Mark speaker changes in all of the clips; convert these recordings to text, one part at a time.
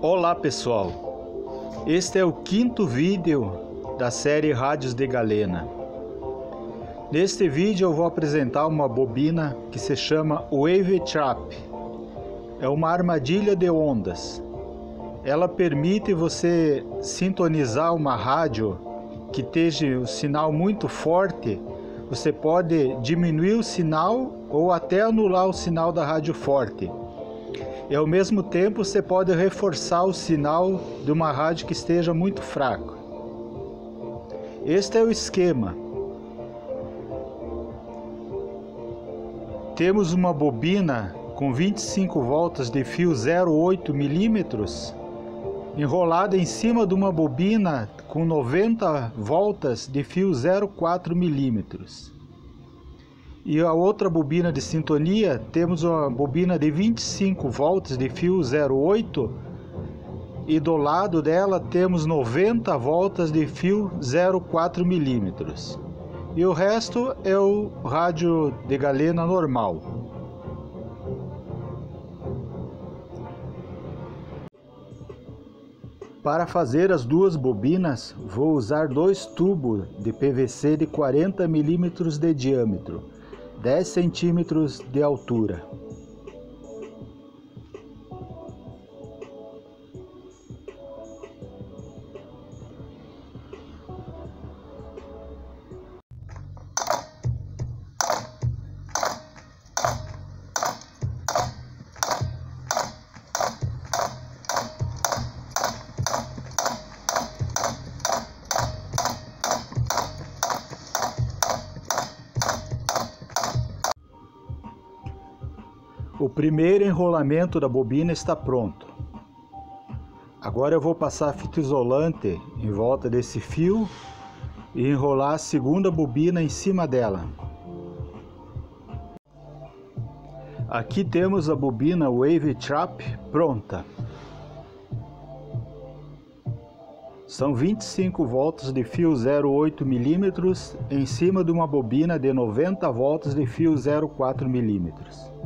Speaker 1: Olá pessoal, este é o quinto vídeo da série Rádios de Galena. Neste vídeo eu vou apresentar uma bobina que se chama Wave Trap. É uma armadilha de ondas. Ela permite você sintonizar uma rádio que esteja o sinal muito forte. Você pode diminuir o sinal ou até anular o sinal da rádio forte e ao mesmo tempo você pode reforçar o sinal de uma rádio que esteja muito fraco. Este é o esquema. Temos uma bobina com 25 voltas de fio 0,8 milímetros enrolada em cima de uma bobina com 90 voltas de fio 0,4 milímetros. E a outra bobina de sintonia, temos uma bobina de 25 volts de fio 08 e do lado dela temos 90 voltas de fio 0,4 milímetros. E o resto é o rádio de galena normal. Para fazer as duas bobinas, vou usar dois tubos de PVC de 40 milímetros de diâmetro 10 centímetros de altura. Primeiro enrolamento da bobina está pronto. Agora eu vou passar fita isolante em volta desse fio e enrolar a segunda bobina em cima dela. Aqui temos a bobina Wave Trap pronta. São 25 voltas de fio 0,8 milímetros em cima de uma bobina de 90 voltas de fio 0,4 milímetros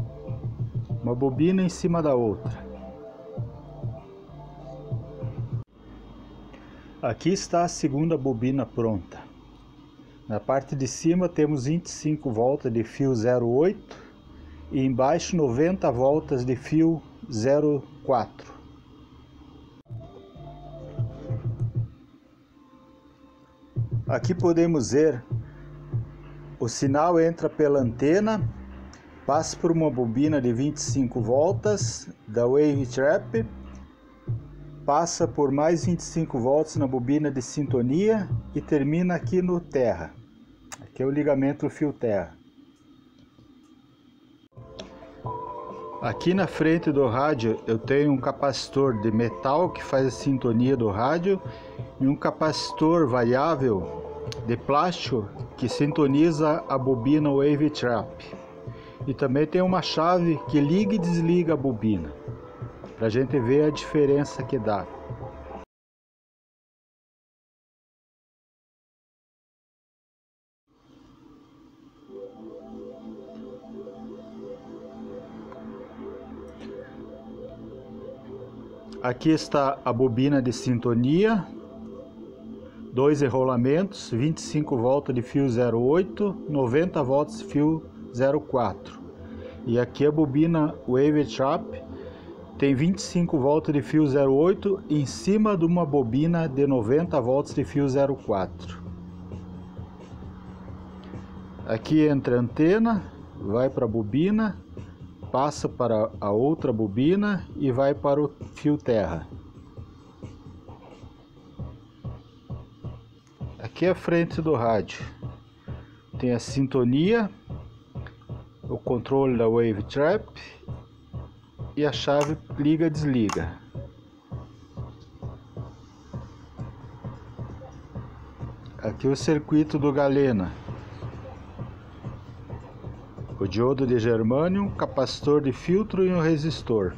Speaker 1: uma bobina em cima da outra. Aqui está a segunda bobina pronta. Na parte de cima temos 25 voltas de fio 08 e embaixo 90 voltas de fio 04. Aqui podemos ver o sinal entra pela antena Passe por uma bobina de 25 voltas da Wave Trap, passa por mais 25 voltas na bobina de sintonia e termina aqui no terra. Aqui é o ligamento fio terra. Aqui na frente do rádio eu tenho um capacitor de metal que faz a sintonia do rádio e um capacitor variável de plástico que sintoniza a bobina Wave Trap. E também tem uma chave que liga e desliga a bobina, para a gente ver a diferença que dá. Aqui está a bobina de sintonia, dois enrolamentos, 25 voltas de fio 08, 90 voltas de fio 04. E aqui a bobina Wave Trap tem 25 voltas de fio 08 em cima de uma bobina de 90 volts de fio 04. Aqui entra a antena, vai para a bobina, passa para a outra bobina e vai para o fio terra. Aqui é a frente do rádio. Tem a sintonia o controle da Wave Trap e a chave liga desliga. Aqui o circuito do Galena. O diodo de germânio, capacitor de filtro e um resistor.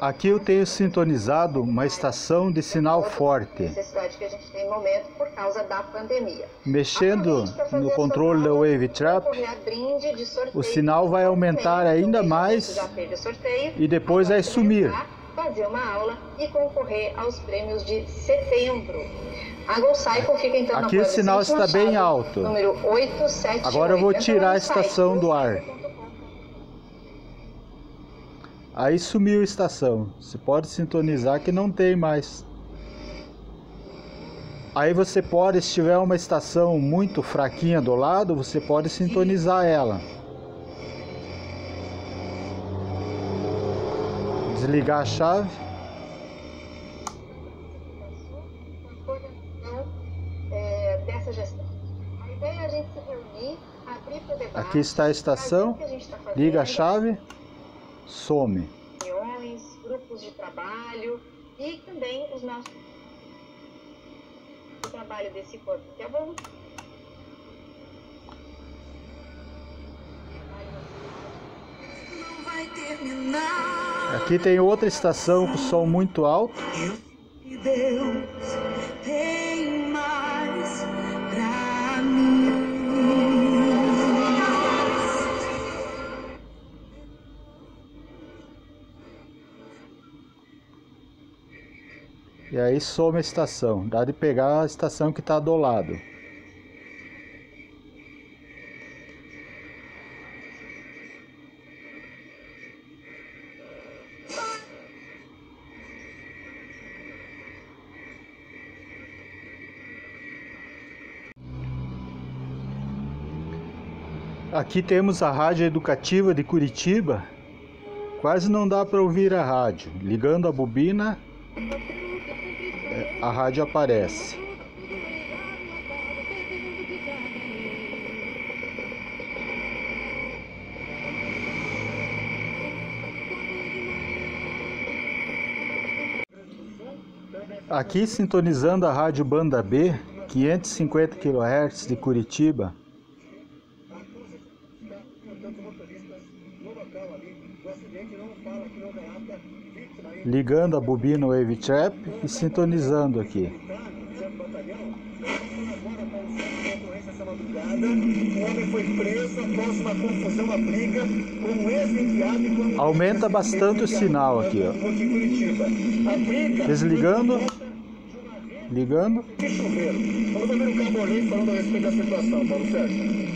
Speaker 1: Aqui eu tenho sintonizado uma estação de sinal forte.
Speaker 2: Necessidade que a gente tem momento por causa da pandemia.
Speaker 1: Mexendo no controle da Wave Trap, o sinal vai aumentar ainda mais e depois vai sumir.
Speaker 2: Fazer uma aula e concorrer aos prêmios de setembro. A fica então
Speaker 1: Aqui o sinal está bem alto.
Speaker 2: Número 878.
Speaker 1: Agora eu vou tirar a estação do ar. Aí sumiu a estação. Você pode sintonizar que não tem mais. Aí você pode, se tiver uma estação muito fraquinha do lado, você pode sintonizar ela. Desligar a chave. Aqui está a estação. Liga a chave. Some.
Speaker 2: Reuniões, grupos de trabalho e também os nossos o trabalho desse corpo que é bom.
Speaker 1: Aqui tem outra estação com som muito alto.
Speaker 3: Deus
Speaker 1: E aí some a estação. Dá de pegar a estação que está do lado. Aqui temos a rádio educativa de Curitiba. Quase não dá para ouvir a rádio. Ligando a bobina, a rádio aparece. Aqui sintonizando a rádio Banda B, 550 kHz de Curitiba. Ligando a bobina Wave Trap e sintonizando aqui. Aumenta bastante o sinal aqui, ó. Desligando. Ligando.
Speaker 4: Vamos ver o Cambolês falando a respeito da situação, Paulo Sérgio.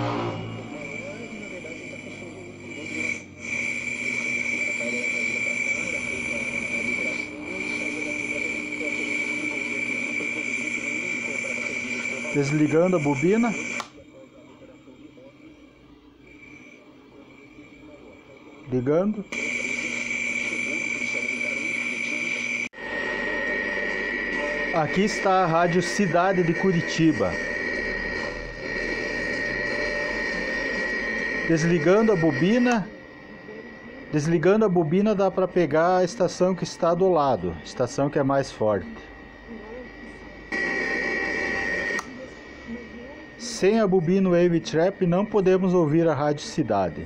Speaker 1: Desligando a bobina. Ligando. Aqui está a Rádio Cidade de Curitiba. Desligando a bobina. Desligando a bobina dá para pegar a estação que está do lado, estação que é mais forte. Sem a bobina Wave Trap não podemos ouvir a Rádio Cidade.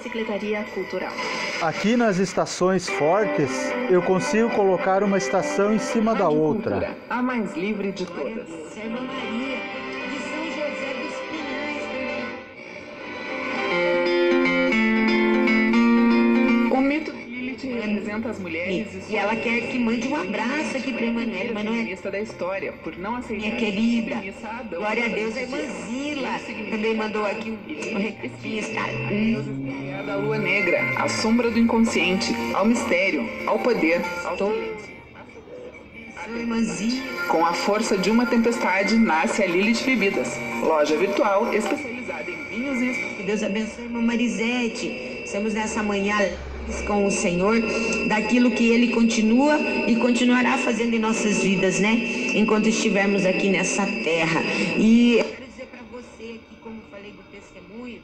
Speaker 2: Secretaria Cultural.
Speaker 1: Aqui nas estações fortes eu consigo colocar uma estação em cima da outra.
Speaker 5: Cultura, a mais livre de todas. Representa as mulheres
Speaker 3: E ela quer que mande um abraço aqui pra Emanuele. Emanuele,
Speaker 5: feminista da história, por não aceitar
Speaker 3: minha querida.
Speaker 5: a
Speaker 3: Glória a Deus, a
Speaker 5: o
Speaker 3: irmã
Speaker 5: dia.
Speaker 3: Zila
Speaker 5: Isso
Speaker 3: também mandou aqui um, um.
Speaker 5: É da lua negra, à sombra do inconsciente, ao mistério, ao poder, ao silêncio. Com a força de uma tempestade, nasce a Lilith Bebidas, loja virtual especializada em vinhos e
Speaker 3: Que Deus abençoe, irmã Marisete. Estamos nessa manhã com o Senhor, daquilo que Ele continua e continuará fazendo em nossas vidas, né? Enquanto estivermos aqui nessa terra. E eu quero dizer para você aqui, como falei do testemunho,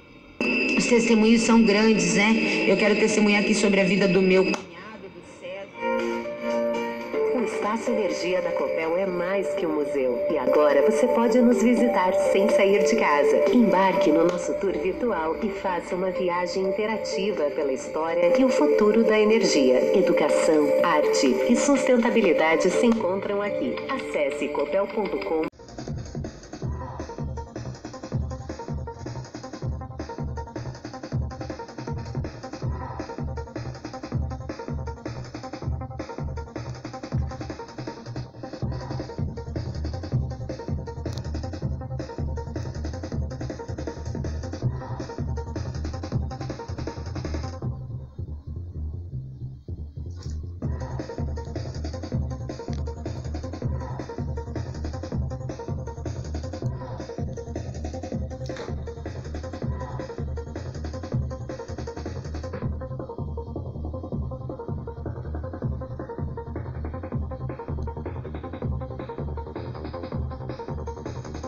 Speaker 3: os testemunhos são grandes, né? Eu quero testemunhar aqui sobre a vida do meu.
Speaker 6: O Espaço Energia da Copel é mais que um museu. E agora você pode nos visitar sem sair de casa. Embarque no nosso tour virtual e faça uma viagem interativa pela história e o futuro da energia. Educação, arte e sustentabilidade se encontram aqui. Acesse copel.com.